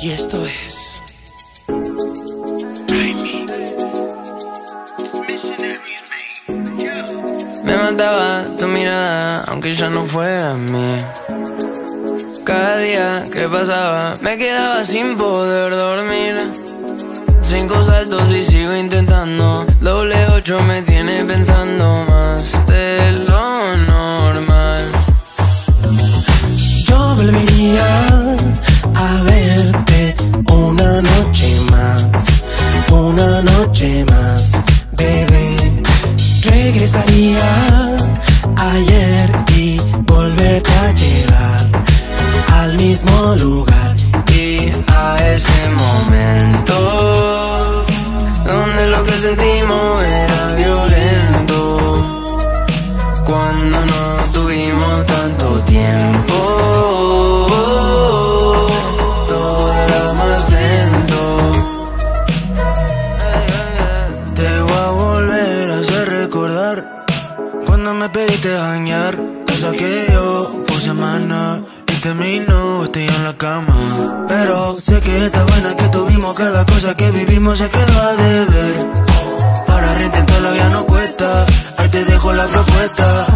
Y esto es. Me mataba tu mirada, aunque ya no fuera mí. Cada día que pasaba, me quedaba sin poder dormir. Cinco saltos y sigo intentando. Doble ocho me más, bebé. Regresaría ayer y volverte a llevar al mismo lugar. Y a ese momento, donde lo que sentimos era violento. Cuando nos Cuando me pediste dañar Cosa que yo puse mano Y terminó estoy en la cama. Pero sé que está buena que tuvimos Cada cosa que vivimos se quedó a deber. Para reintentarlo ya no cuesta Ahí te dejo la propuesta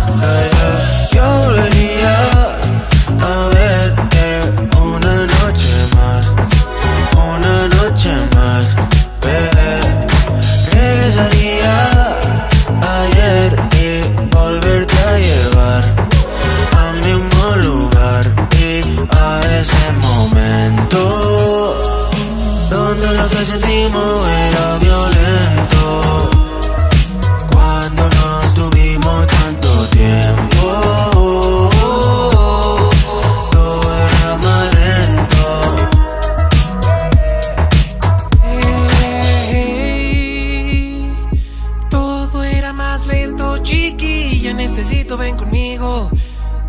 Necesito, ven conmigo.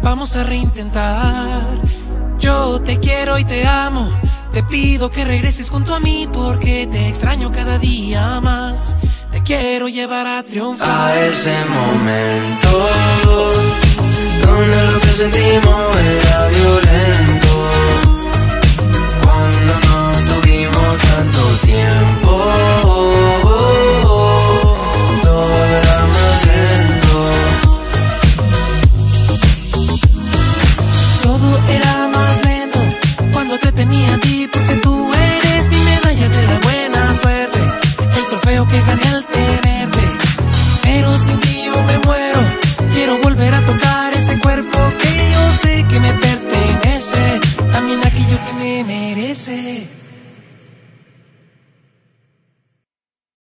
Vamos a reintentar. Yo te quiero y te amo. Te pido que regreses junto a mí porque te extraño cada día más. Te quiero llevar a triunfar. A ese momento, quiero volver a tocar ese cuerpo que yo sé que me pertenece, también aquello que me merece.